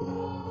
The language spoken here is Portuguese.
Música